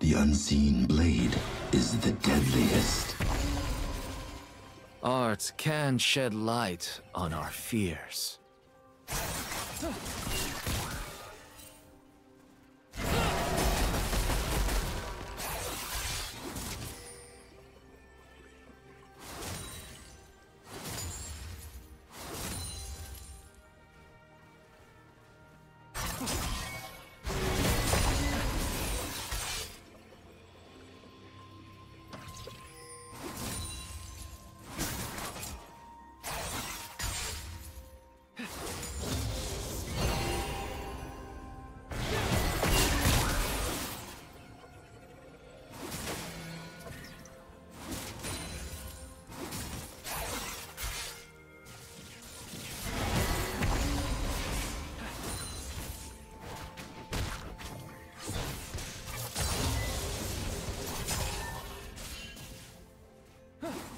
The unseen blade is the deadliest. Art can shed light on our fears. Huh.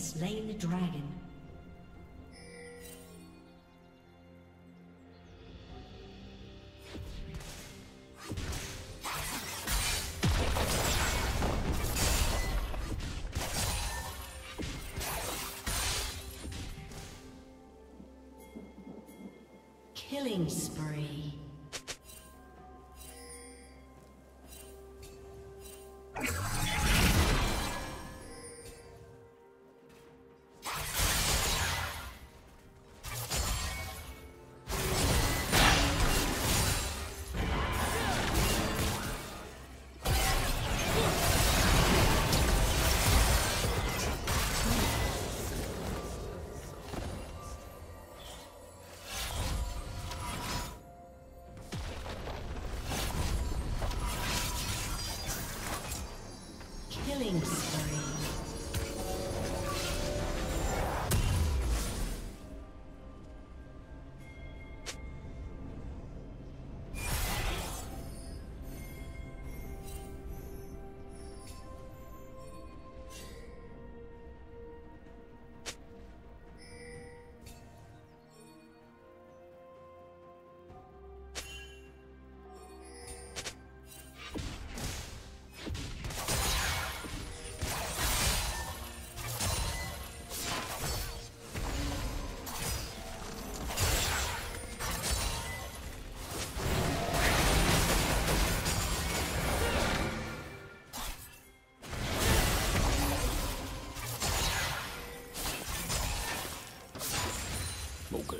Slain the dragon. Okay.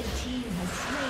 Red team has slain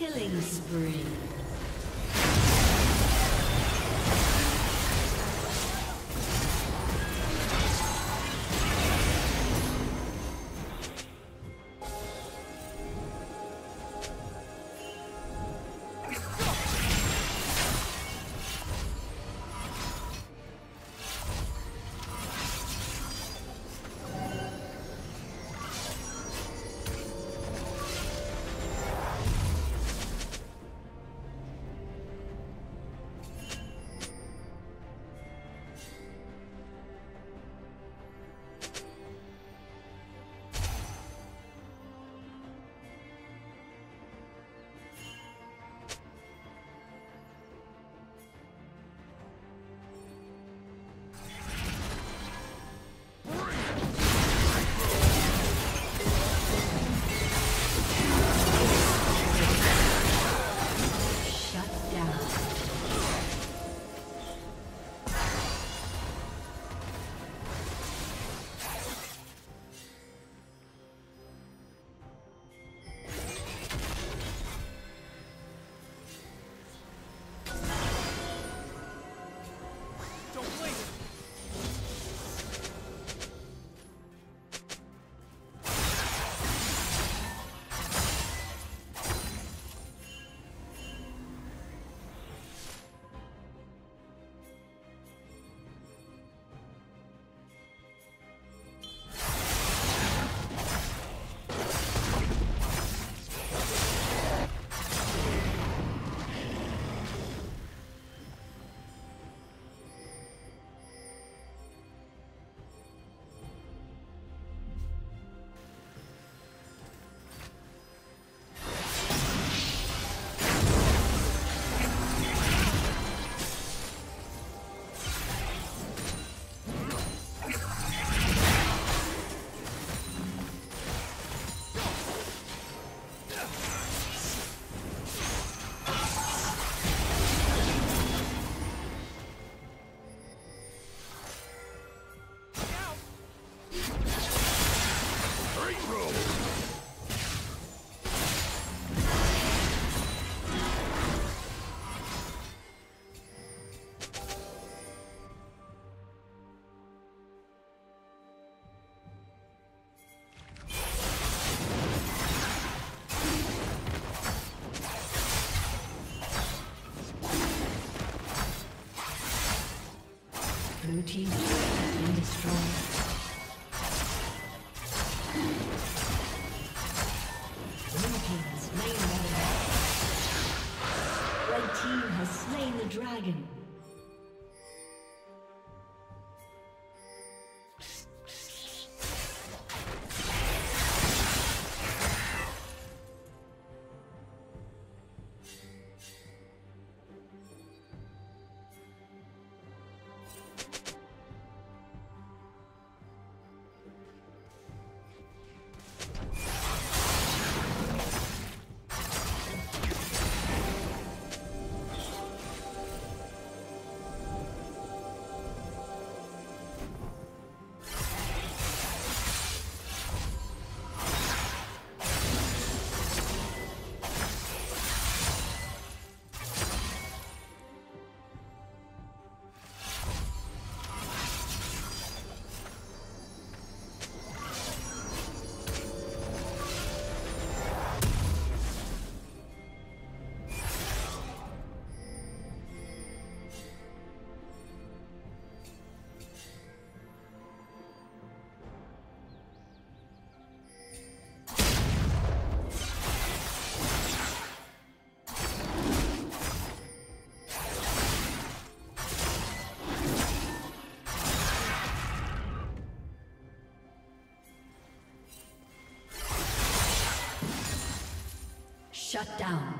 Killing spree. Dragon. Shut down.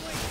Wait.